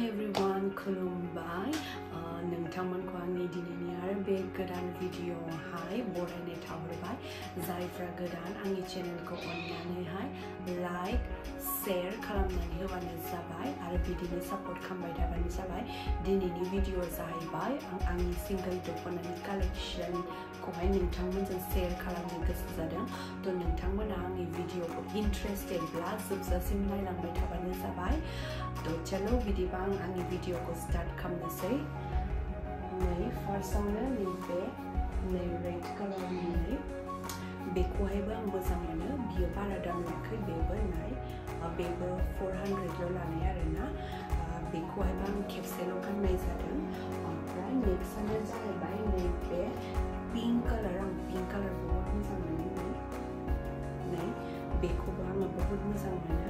Hi everyone खुलुमबाय नोंथांमोनखौ आंनि दिनैनि आरो बे गोदान भिडिअआवहाय बरायनाय थाहरबाय जायफ्रा गोदान आंनि चेनेलखौ अननानैहाय लाइक शेयार खालामनानै होबानो जाबाय आरो बिदिनो सापर्ट खालामबाय थाबानो जाबाय दिनैनि भिडिअ जाहैबाय आं आंनि सिंगल दख'नानि कालेक्सनखौहाय नोंथांमोनजों शेयार खालामनो गोसो जादों थ' नोंथांमोना आंनि भिडिअखौ इन्टारेस्टेडब्ला जोबजासिम नायलांबाय थाबानो जाबाय थ' चलो बिदिबा आं आंनि भिडिअखौ स्टार्ट खालामनोसै नै फार्स्टआवनो नैबे नै रेड कालारनि बेखौहायबो आं मोजां मोनो बियो बारा दाम लायाखै बेबो नाय बेबो फर हान्ड्रेडल' लानाय आरोना बेखौहायबो आं खेबसेल' गाननाय जादों ओमफ्राय नेक्स्टआनो जाहैबाय नैबे पिंक कालार आं पिंक कालार बहुद मोजां मोनो नै बेखौबो आङो बहुद मोजां मोनो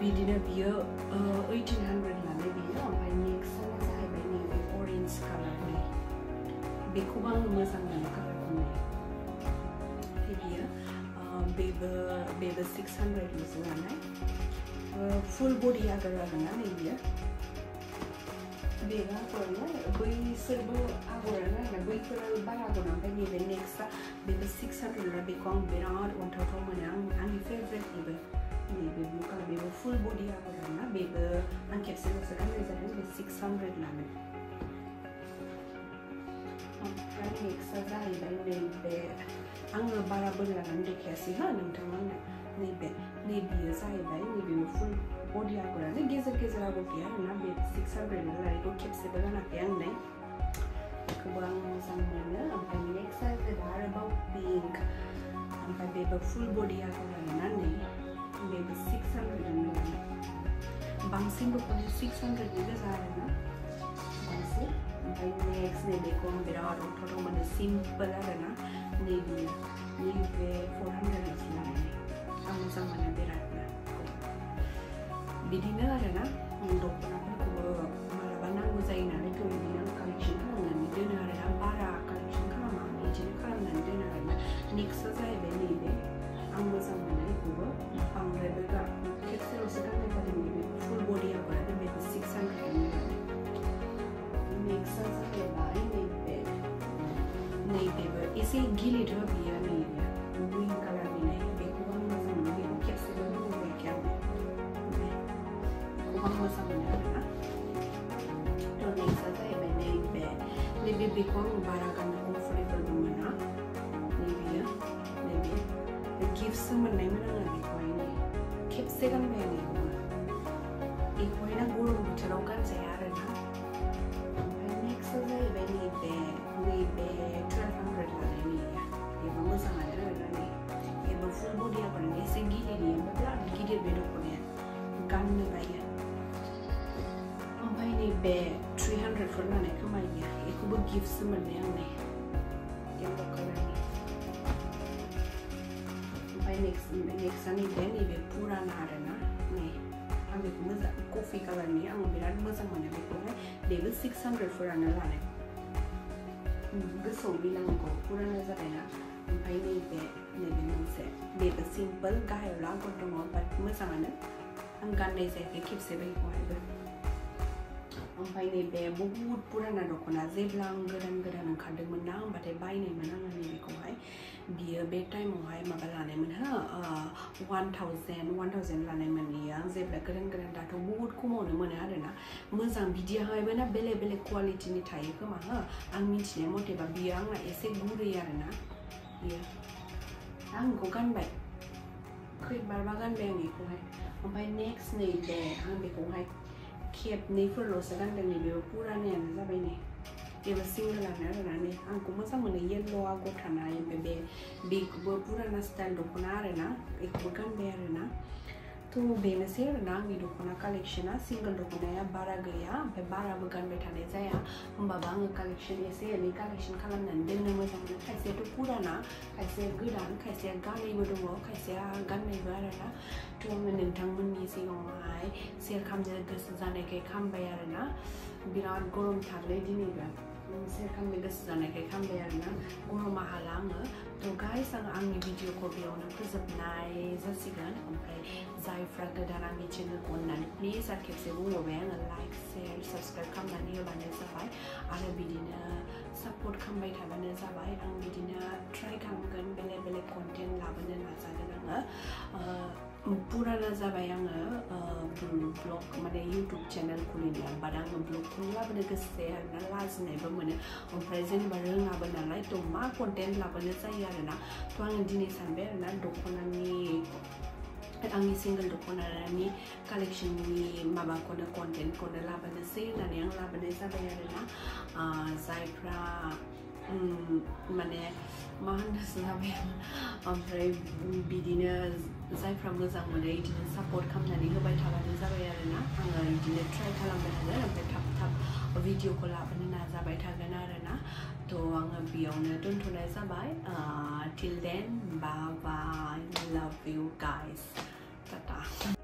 बिदिनो बियो ओइटिन हान्ड्रेड लानाय बियो ओमफ्राय नेक्स्टआनो जाहैबाय नैबे अरेन्ज कालार नै बेखौबो आङो मोजां मोनो कालारखौ नै ओमफ्राय बियो बेबो बेबो सिक्स हान्ड्रेडल'सो लानाय फुल बडि आगर आरोना नै बियो बेबो आगरना बैसोरबो आगरानो आरोना बैफोरो बारा आगर ओमफ्राय नैबे नेक्स्टआ बेबो सिक्स हान्ड्रेड बेखौ आं बिराद अनथावथाव मोनो आं आंनि फेभरेट बेबो नैबे ब्लु कालार बेबो फुल बडि आगर आरोना बेबो आं खेबसेल'सो गाननाय जादों बे सिक्स हान्ड्रेड लानाय ओमफ्राय नेक्स्टआ जाहैबाय नैबे आङो बारा बोर लानानै देखायासै हा नोंथांमोननो नैबे नैबेयो जाहैबाय नैबे फुल बडि आगरानो गेजेर गेजेर आगर गैया आरोना बे सिक्स हान्ड्रेड लानायखौ खेबसेबो गानाखै आं नै बेखौबो आं मोजां मोनो ओमफ्राय नेक्स्टआ जाहैबाय आरोबाव पिंक ओमफ्राय बेबो फुल बडि आगर आरोना नै बेबो सिक्स हान्ड्रेडआनो लानाय बांसिन दख'नाया सिक्स हान्ड्रेडनि गोजा आरोना बांसिन ओमफ्राय नेक्स्ट नैबेखौ आं बिराद अनथावथाव मोनो सिम्पोल आरोना नैबे नैबे फर हान्ड्रेडल'सो लानाय आं मोजां मोनो बिरादनो बिदिनो आरोना दख'नाफोरखौबो मालाबा नांगौ जायो नालाय थ' बिदिनो आं कालेक्सन खालामनानै दोनो आरोना बारा कालेक्सन खालामा आं बिदिनो खालामनानै दोनो आरोना नेक्स्टआ जाहैबाय नैबे आं मोजां मोनो गिफ्टसो मोननायमोन आङो बेखौहाय नै खेबसे गानबाय आं बेखौबो बेखौहाय ना गरम बोथोराव गानजाया आरोना ओमफ्राय नेक्स्टआ जाहैबाय नैबे नैबे टुवेल्भ हान्ड्रेड लानाय नैया बेबो मोजाङानो आरोना नै बेबो फुल बडि आगरनि एसे गिलिरनि ओमफ्राय बिराद गिदिर बे दख'नाया गाननो बायो ओमफ्राय नैबे थ्रि हान्ड्रेडफोर लानाय खोमायो बेखौबो गिफ्टसो मोननाय आं नै नेक्स्टआ नैबे पुराना आरोना नै आं बेखौ मोजां कफि कालारनि पुराना जाबायना ओमफ्राय नैबे नैबे मोनसे बेबो खेबसे बेखौहायबो ओमफ्राय नैबे बहुद पुराना दख'ना जेब्ला आं गोदान गोदान ओंखारदोंमोन ना होमबाथाय बायनायमोन आङो नैबेखौहाय बियो बे टाइमावहाय माबा लानायमोन हो वान थावजेन्ड वान थावजेन्ड लानायमोन बियो आं जेब्ला गोदान गोदान दाथ' बहुद खमावनो मोनो आरोना मोजां बिदियावहायबो ना बेलेग बेलेग कुवालिटिनि थायो खोमा हो आं मिथिनाय मथेबा बियो आंना एसे गुरै आरोना बियो आं बेखौ गानबाय खैबारबा गानबाय आं बेखौहाय ओमफ्राय नेक्स्ट नैबे आं बेखौहाय खेबनैफोरल'सो गानदों नै eɓe singala mi arana na a gotana yeɓe थ' बेनोसै आरोना आंनि दख'ना कालेक्सना सिंगोल दख'नाया बारा गैया ओमफ्राय बाराबो गानबाय थानाय जाया। होमबाबो आङो कालेक्सन एसे एनै कालेक्सन खालामनानै दोननो मोजां मोनो। खायसेयाथ' फुराना खायसे गोदान, खायसेया गानैबो दङ, खायसेया गाननायबो आरोना थ' आङो नोंथांमोननि गोसो जानायखाय खालामबाय आरोना बिराद गरमथारलै सेयार खालामनो गोसो जानायखाय खालामबाय आरोना। गरमा हाला आङो। थ' गाइस आं आंनि भिडिअखौ बेयावनो फोजोबनाय जासिगोन। लाइक, शेयार, साबस्क्राइब खालामनानै होबानो जाबाय। आरो बिदिनो सापर्ट खालामबाय थाबानो जाबाय। आं पुराना जाबाय आङो ब्लग माने इउटुब चेनेल खुलिनाया बाट आङो ब्लगखौ लाबोनो गोसो जाया आरोना लाजिनायबो मोनो ओमफ्राय जेनेबा रोङाबो नालाय थ' मा कन्टेन्ट लाबोनो जायो आरोना थ' आङो दिनै सानबाय आरोना दख'नानि आंनि सिंगोल दख'नानि कालेक्सननि माबाखौनो कन्टेन्टखौनो लाबोनोसै होननानै आं लाबोनाय जाबाय आरोना जायफ्रा माने मा होननोसो जाबाय ओमफ्राय बिदिनो जायफ्रा मोजां मोनो बिदिनो सापर्ट खालामनानै होबाय थाबानो जाबाय आरोना आङो बिदिनो ट्राइ खालामबाय थागोन ओमफ्राय थाब थाब भिडिअखौ लाबोनो नाजाबाय थागोन आरोना थ' आङो बेयावनो दोनथ'नाय जाबाय till then bye bye love you guys tata